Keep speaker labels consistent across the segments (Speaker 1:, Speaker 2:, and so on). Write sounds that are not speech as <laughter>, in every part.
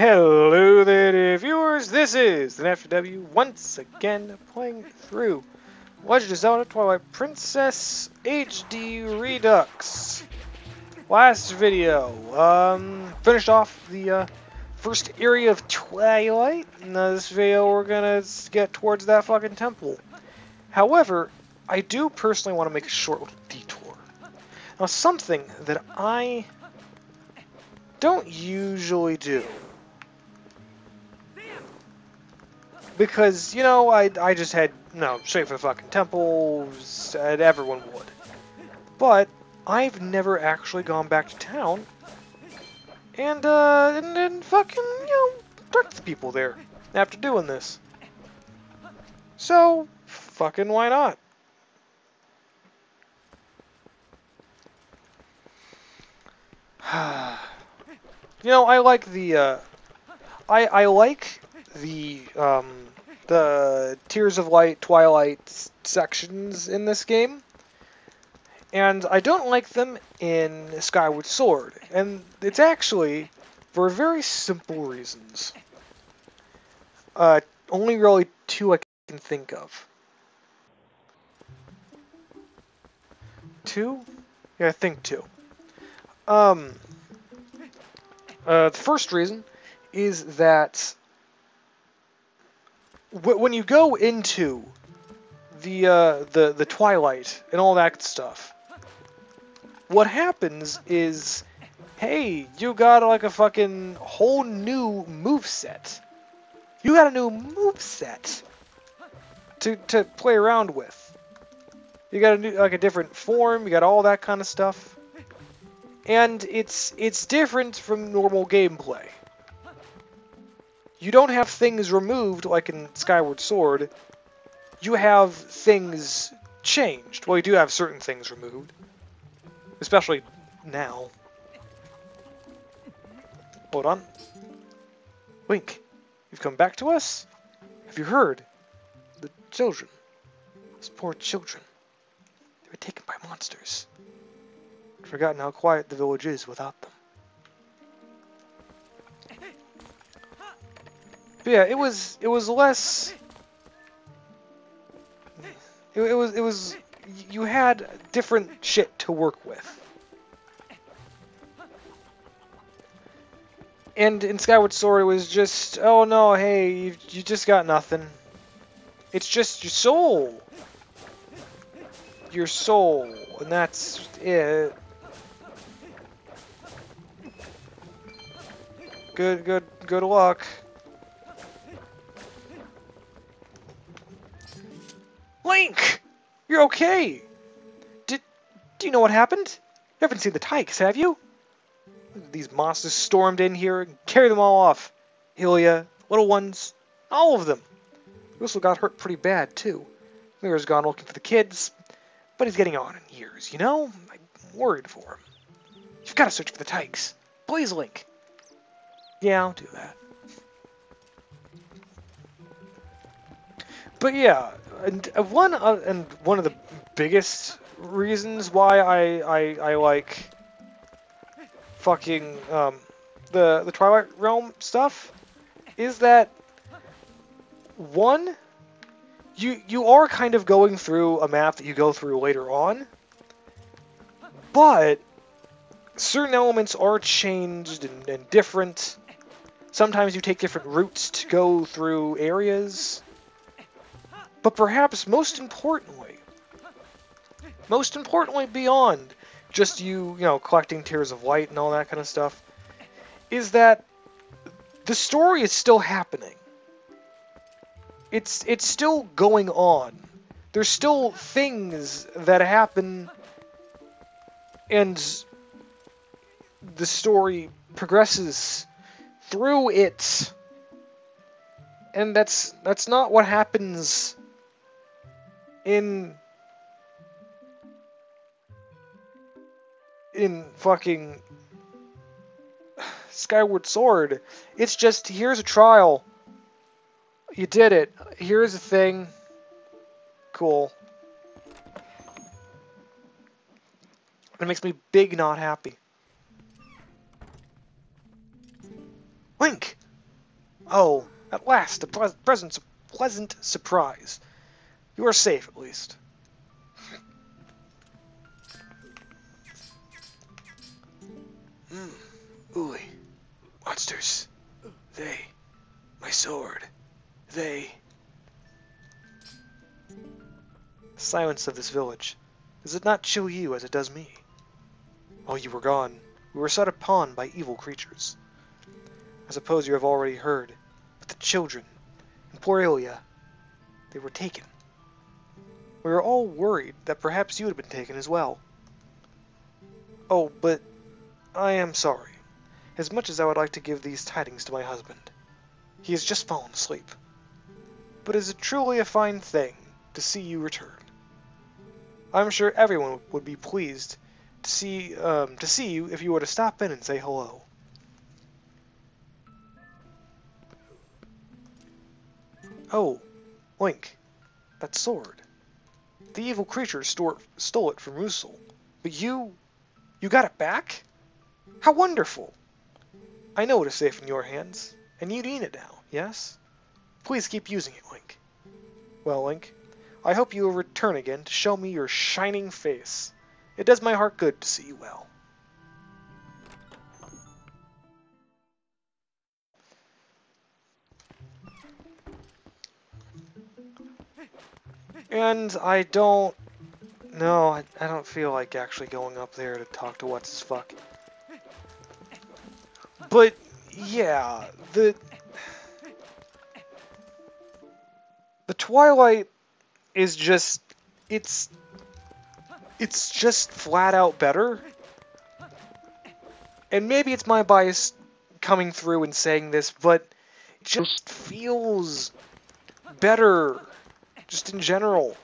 Speaker 1: Hello there, viewers. This is the FW once again playing through Legend of Zelda Twilight Princess HD Redux. Last video, um, finished off the uh, first area of Twilight. In this video, we're gonna get towards that fucking temple. However, I do personally want to make a short little detour. Now, something that I don't usually do because you know I I just had no straight for the fucking temples and everyone would, but I've never actually gone back to town and uh and, and fucking you know talk to the people there after doing this. So fucking why not? <sighs> you know I like the uh, I I like the um, the Tears of Light, Twilight sections in this game, and I don't like them in Skyward Sword, and it's actually for very simple reasons. Uh, only really two I can think of. Two? Yeah, I think two. Um, uh, the first reason is that when you go into the uh, the the Twilight and all that stuff, what happens is, hey, you got like a fucking whole new move set. You got a new move set to to play around with. You got a new like a different form. You got all that kind of stuff, and it's it's different from normal gameplay. You don't have things removed like in Skyward Sword. You have things changed. Well, you do have certain things removed. Especially now. Hold on. Link, you've come back to us? Have you heard? The children. Those poor children. They were taken by monsters. I've forgotten how quiet the village is without them. But yeah, it was it was less. It, it was it was you had different shit to work with. And in Skyward Sword, it was just, oh no, hey, you, you just got nothing. It's just your soul. Your soul, and that's it. Good, good, good luck. Link! You're okay! Did, do you know what happened? You haven't seen the Tykes, have you? These monsters stormed in here and carried them all off. Hylia, little ones, all of them. He also got hurt pretty bad, too. Mira's gone looking for the kids, but he's getting on in years, you know? I'm worried for him. You've got to search for the Tykes. Please, Link. Yeah, I'll do that. But yeah, and one uh, and one of the biggest reasons why I I, I like fucking um, the the Twilight Realm stuff is that one you you are kind of going through a map that you go through later on, but certain elements are changed and, and different. Sometimes you take different routes to go through areas. But perhaps most importantly, most importantly beyond just you, you know, collecting Tears of Light and all that kind of stuff, is that the story is still happening. It's it's still going on. There's still things that happen and the story progresses through it. And that's that's not what happens in in fucking Skyward Sword. It's just here's a trial. You did it. Here's a thing. Cool. It makes me big not happy. Link, Oh, at last, a ple- present, pleasant surprise. You are safe, at least.
Speaker 2: Hmm. Uli. Monsters. They. My sword. They.
Speaker 1: The silence of this village. Does it not chill you as it does me? While you were gone, we were set upon by evil creatures. I suppose you have already heard, but the children in Porelia, they were taken. We were all worried that perhaps you had been taken as well. Oh, but I am sorry. As much as I would like to give these tidings to my husband, he has just fallen asleep. But it is truly a fine thing to see you return. I'm sure everyone would be pleased to see um, to see you if you were to stop in and say hello. Oh, Link, that sword. The evil creature store, stole it from Rusl, but you, you got it back? How wonderful! I know it is safe in your hands, and you need it now, yes? Please keep using it, Link. Well, Link, I hope you will return again to show me your shining face. It does my heart good to see you well. And I don't... No, I, I don't feel like actually going up there to talk to What's-His-Fuck. But, yeah, the... The Twilight is just... It's... It's just flat out better. And maybe it's my bias coming through and saying this, but just feels better just in general.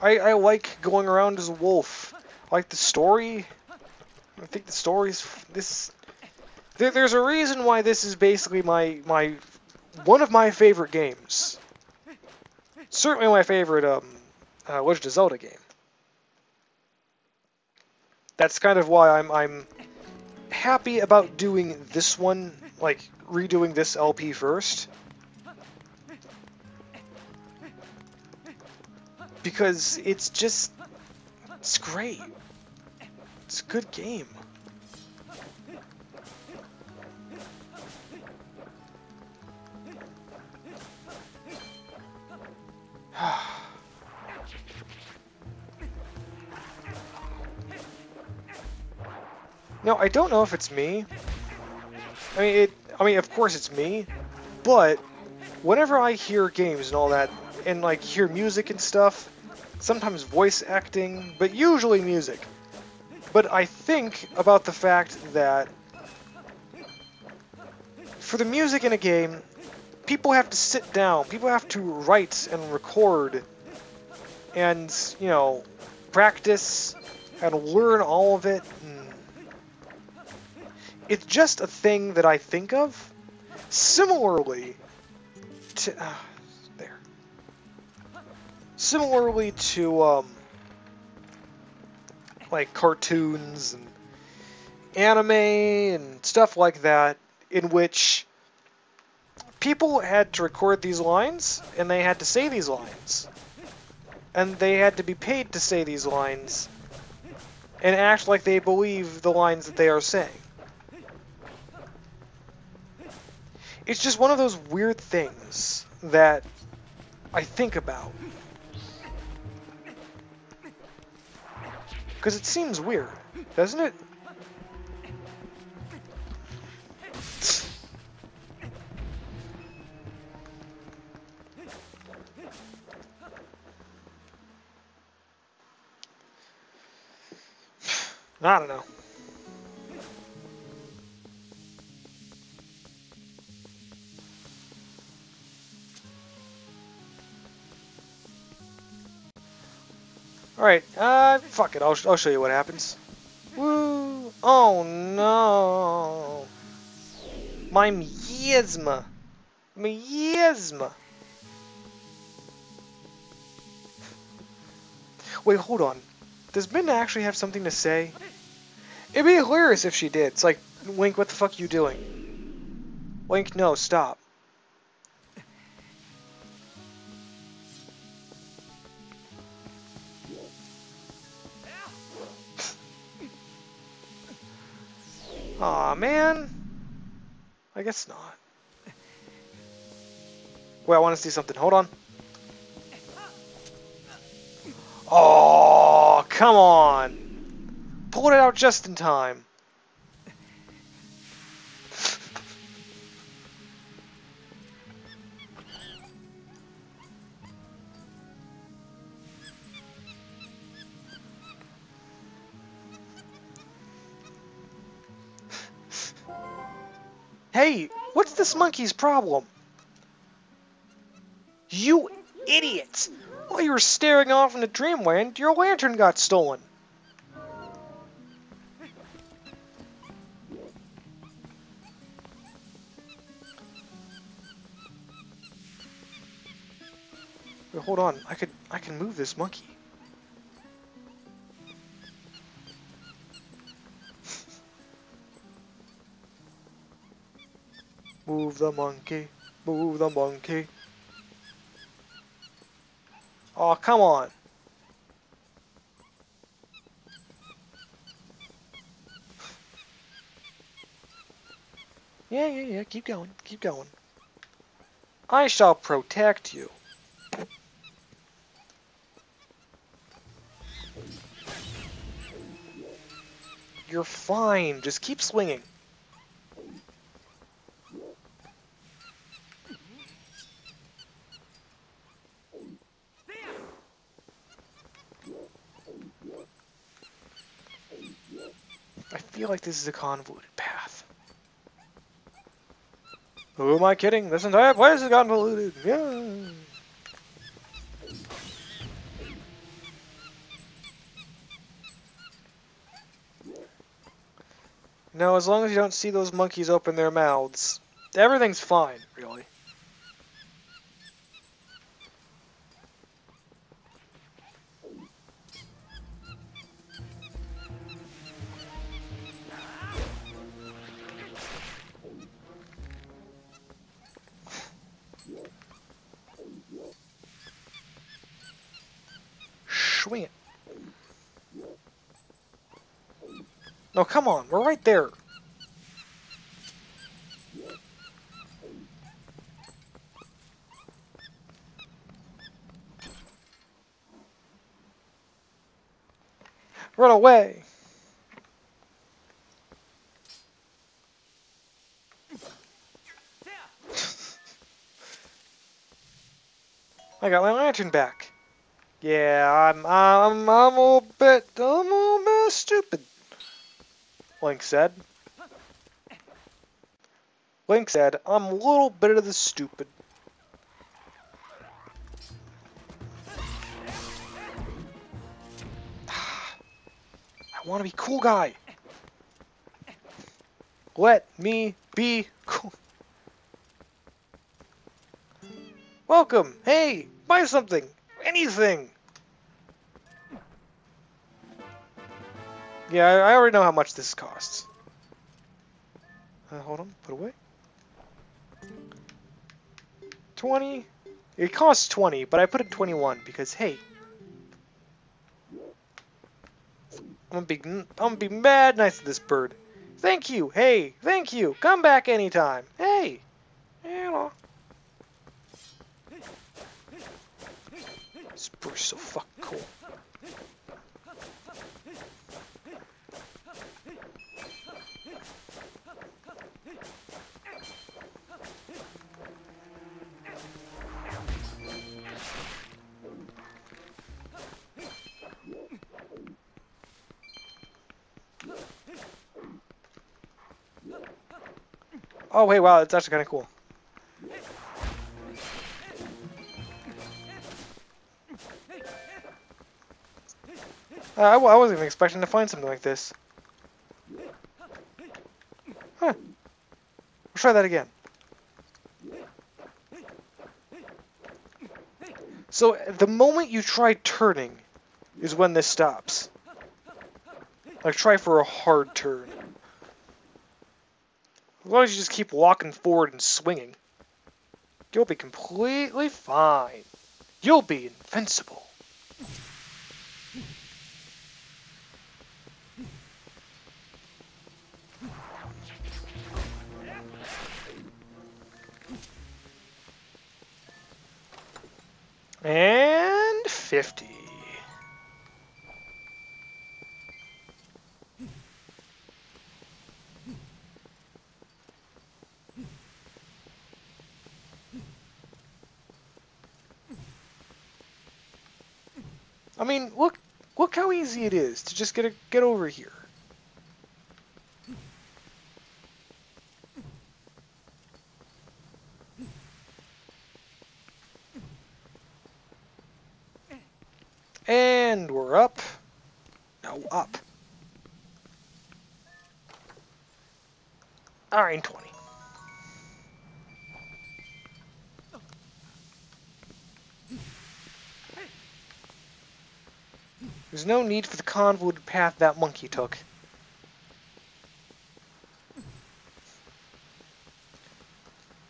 Speaker 1: I, I like going around as a wolf. I like the story. I think the story's this. There, there's a reason why this is basically my my one of my favorite games. Certainly my favorite um, uh, Legend of Zelda game. That's kind of why I'm I'm happy about doing this one, like redoing this LP first. Because it's just, it's great. It's a good game. Don't know if it's me. I mean, it. I mean, of course it's me, but whenever I hear games and all that, and like hear music and stuff, sometimes voice acting, but usually music. But I think about the fact that for the music in a game, people have to sit down, people have to write and record, and you know, practice and learn all of it. It's just a thing that I think of. Similarly to uh, there. Similarly to um, like cartoons and anime and stuff like that, in which people had to record these lines and they had to say these lines. And they had to be paid to say these lines and act like they believe the lines that they are saying. It's just one of those weird things that I think about. Because it seems weird, doesn't it? <sighs> I don't know. Alright, uh, fuck it, I'll, I'll show you what happens. Woo! Oh no! My miasma! Miasma! Wait, hold on. Does Midna actually have something to say? It'd be hilarious if she did. It's like, Wink, what the fuck are you doing? Wink, no, stop. Aw, man. I guess not. Wait, I want to see something. Hold on. Oh, come on. Pulled it out just in time. Hey, what's this monkey's problem? You idiot! While you were staring off in into dreamland, your lantern got stolen. Wait, hold on. I could I can move this monkey. Move the monkey. Move the monkey. Oh, come on. Yeah, yeah, yeah. Keep going. Keep going. I shall protect you. You're fine. Just keep swinging. I feel like this is a convoluted path. Who am I kidding? This entire place is convoluted. Yeah. No, as long as you don't see those monkeys open their mouths, everything's fine, really. No, come on, we're right there. Run away. <laughs> I got my lantern back. Yeah, I'm I'm I'm a little bit I'm a little bit stupid. Link said. Link said, I'm a little bit of the stupid. <sighs> I want to be cool guy. Let me be cool. Welcome. Hey, buy something. Anything. Yeah, I already know how much this costs. Uh, hold on, put away. 20. It costs 20, but I put it 21 because, hey. I'm gonna be, I'm gonna be mad nice to this bird. Thank you, hey, thank you. Come back anytime. Hey. This bird's so fucking cool. Oh, wait, wow, that's actually kind of cool. Uh, I, I wasn't even expecting to find something like this. Huh. Let's try that again. So, the moment you try turning is when this stops. Like, try for a hard turn. As long as you just keep walking forward and swinging, you'll be completely fine. You'll be invincible. And 50. I mean, look, look how easy it is to just get a, get over here. And we're up. No, up. Alright, 20. There's no need for the convoluted path that monkey took.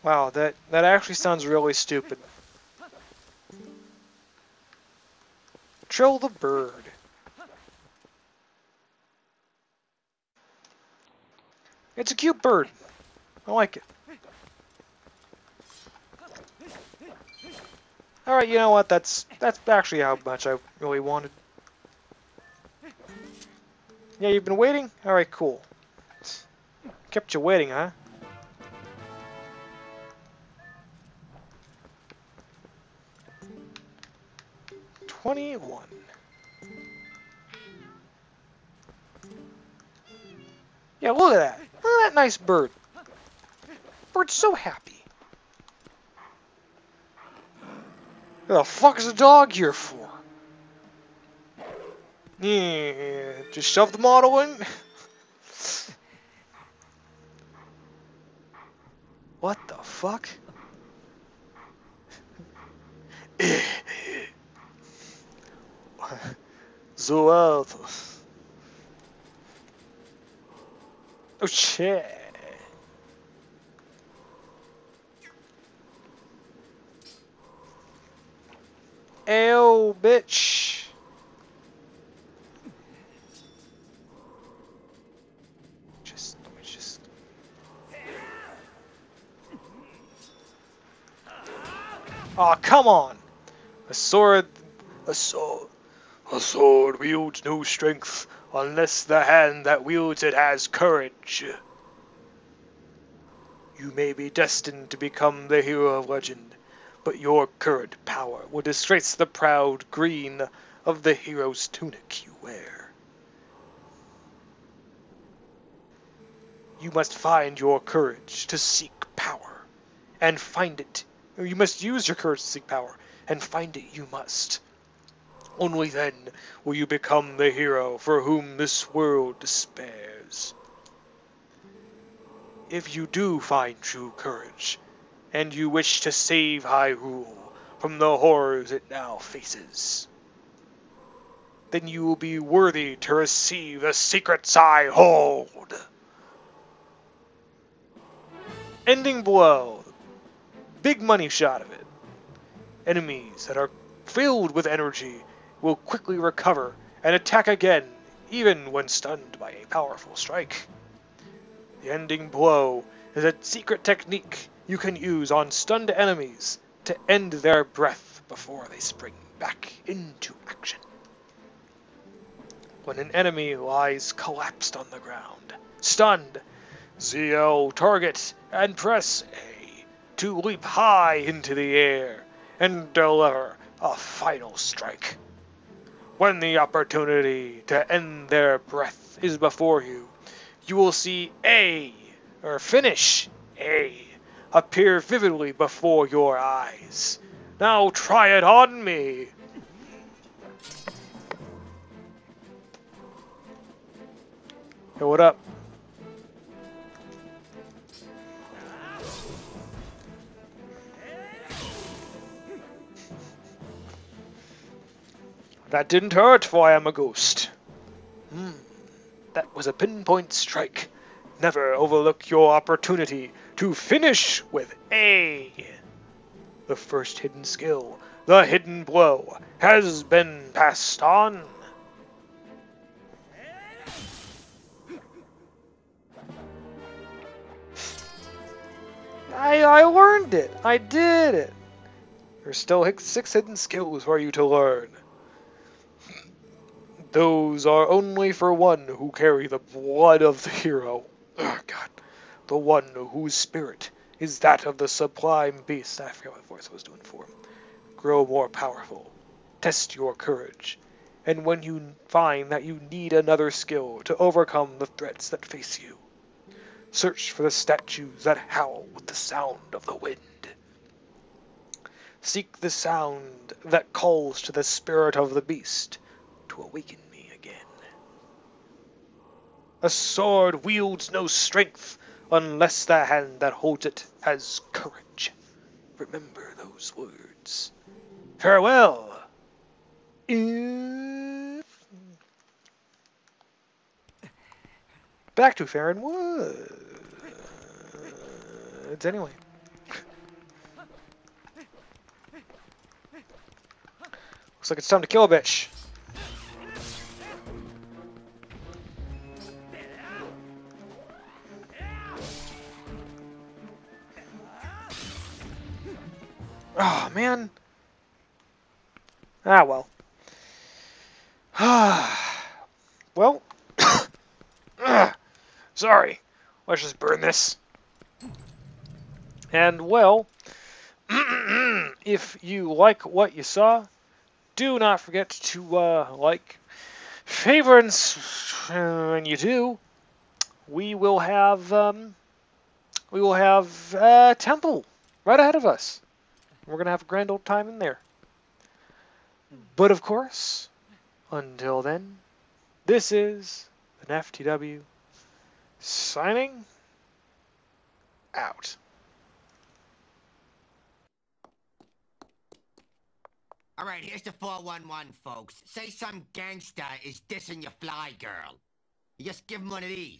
Speaker 1: Wow, that, that actually sounds really stupid. Trill the bird. It's a cute bird. I like it. Alright, you know what? That's that's actually how much I really wanted. Yeah, you've been waiting? Alright, cool. Kept you waiting, huh? Twenty-one. Yeah, look at that. Look at that nice bird. Bird's so happy. What the fuck is the dog here for? Yeah, just shove the model in. what the fuck? so alto. Oh shit. Ayo, bitch. Come on. A sword, a sword, a sword wields no strength unless the hand that wields it has courage. You may be destined to become the hero of legend, but your current power will disgrace the proud green of the hero's tunic you wear. You must find your courage to seek power, and find it. You must use your courage to seek power, and find it you must. Only then will you become the hero for whom this world despairs. If you do find true courage, and you wish to save Hyrule from the horrors it now faces, then you will be worthy to receive the secrets I hold. Ending blow. Big money shot of it. Enemies that are filled with energy will quickly recover and attack again, even when stunned by a powerful strike. The ending blow is a secret technique you can use on stunned enemies to end their breath before they spring back into action. When an enemy lies collapsed on the ground, stunned, ZL target and press A to leap high into the air and deliver a final strike. When the opportunity to end their breath is before you, you will see A, or finish A, appear vividly before your eyes. Now try it on me. Hey, what up? That didn't hurt, for I am a ghost. Hmm. That was a pinpoint strike. Never overlook your opportunity to finish with A. The first hidden skill, the hidden blow, has been passed on. I, I learned it. I did it. There's still six hidden skills for you to learn. Those are only for one who carry the blood of the hero. Oh, God. The one whose spirit is that of the sublime beast. I forget what voice I was doing for. Grow more powerful. Test your courage. And when you find that you need another skill to overcome the threats that face you, search for the statues that howl with the sound of the wind. Seek the sound that calls to the spirit of the beast to awaken. A sword wields no strength unless the hand that holds it has courage. Remember those words. Farewell. If... Back to Faron Woods. Anyway. Looks like it's time to kill a bitch. Oh, man. Ah, well. well. <coughs> Sorry. Let's just burn this. And, well, <coughs> if you like what you saw, do not forget to uh, like, favor, and when you do, we will have um, we will have a temple right ahead of us. We're going to have a grand old time in there. But of course, until then, this is an FTW signing out.
Speaker 3: All right, here's the 411, folks. Say some gangsta is dissing your fly girl. You just give him one of these.